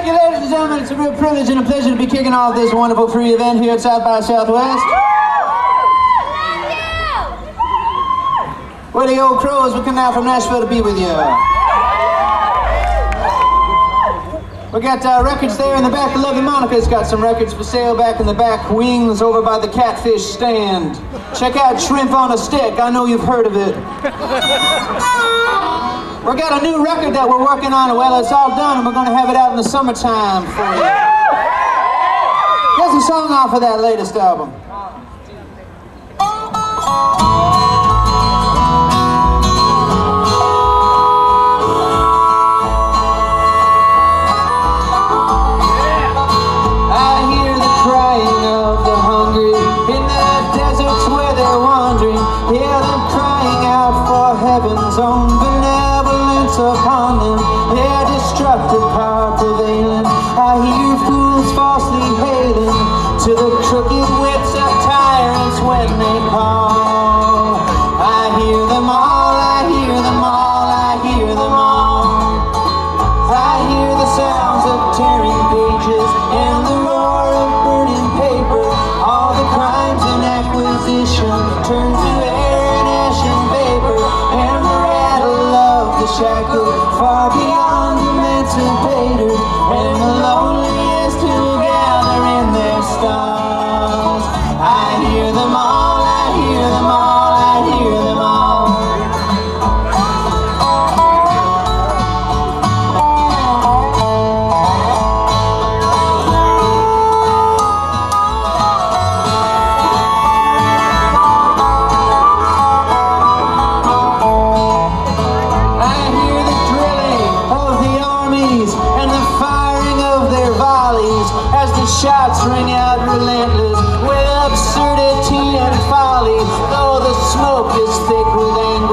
Thank you, ladies and gentlemen. It's a real privilege and a pleasure to be kicking off this wonderful free event here at South by Southwest. We're the old crows. We're coming out from Nashville to be with you. We got uh, records there in the back. The Lovely Monica's got some records for sale back in the back wings over by the catfish stand. Check out Shrimp on a Stick. I know you've heard of it. We got a new record that we're working on. Well, it's all done, and we're going to have it out in the summertime for you. Here's a song off of that latest album. Heaven's own benevolence upon as the shots ring out relentless with absurdity and folly. Though the smoke is thick with anguish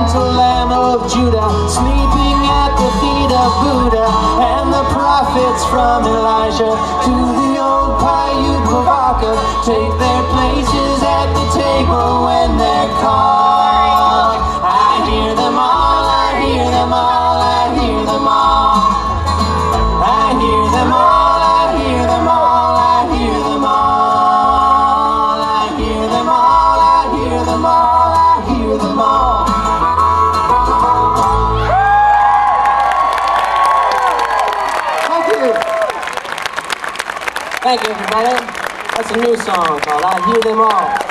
gentle Lamb of Judah sleeping at the feet of Buddha. And the prophets from Elijah to the old Paiute Wovoka take their places Thank you, everybody. That's a new song called I Hear Them All.